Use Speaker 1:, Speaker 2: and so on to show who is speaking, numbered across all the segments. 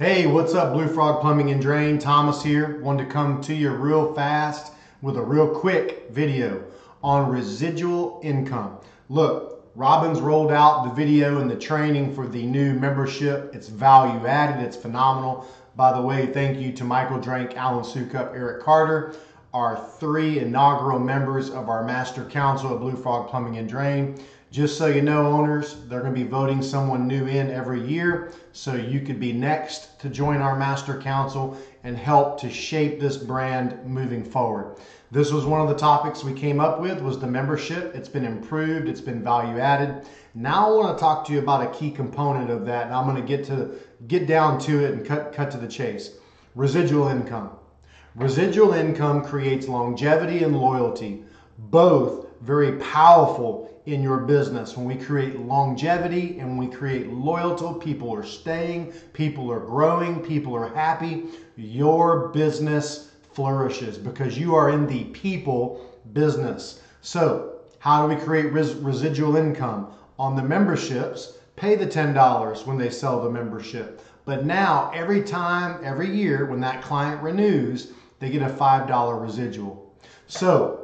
Speaker 1: Hey, what's up, Blue Frog Plumbing and Drain? Thomas here. Wanted to come to you real fast with a real quick video on residual income. Look, Robin's rolled out the video and the training for the new membership. It's value added, it's phenomenal. By the way, thank you to Michael Drank, Alan Sukup, Eric Carter, our three inaugural members of our Master Council at Blue Frog Plumbing and Drain. Just so you know, owners, they're going to be voting someone new in every year. So you could be next to join our master council and help to shape this brand moving forward. This was one of the topics we came up with was the membership. It's been improved, it's been value added. Now I want to talk to you about a key component of that and I'm going to get to get down to it and cut cut to the chase. Residual income. Residual income creates longevity and loyalty, both very powerful in your business. When we create longevity and we create loyalty, people are staying, people are growing, people are happy. Your business flourishes because you are in the people business. So, how do we create res- residual income? On the memberships, pay the $10 when they sell the membership. But now, every time, every year, when that client renews, they get a $5 residual. So,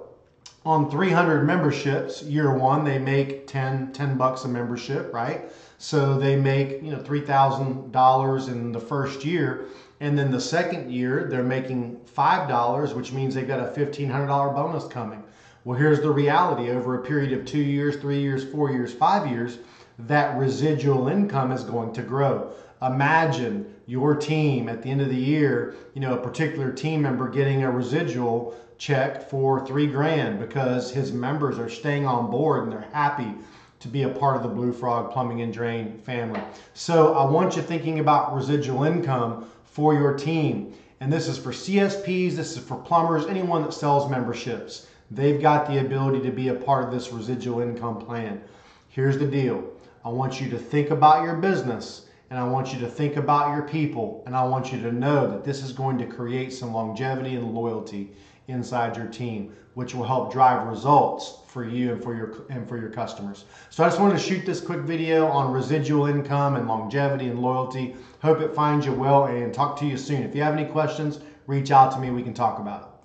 Speaker 1: on 300 memberships year one they make 10 10 bucks a membership right? So they make you know $3000 in the first year. And then the second year they're making $5 which means they've got a $1500 bonus coming. Well here's the reality. Over a period of two years three years four years five years that residual income is going to grow imagine your team at the end of the year, you know, a particular team member getting a residual check for three grand because his members are staying on board and they're happy to be a part of the Blue Frog Plumbing and Drain family. So I want you thinking about residual income for your team. And this is for CSPs, this is for plumbers, anyone that sells memberships. They've got the ability to be a part of this residual income plan. Here's the deal. I want you to think about your business and I want you to think about your people and I want you to know that this is going to create some longevity and loyalty inside your team which will help drive results for you and for your and for your customers. So I just wanted to shoot this quick video on residual income and longevity and loyalty. Hope it finds you well and talk to you soon. If you have any questions, reach out to me we can talk about it.